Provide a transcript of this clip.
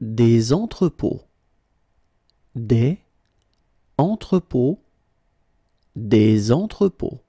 des entrepôts. Des entrepôts. Des entrepôts.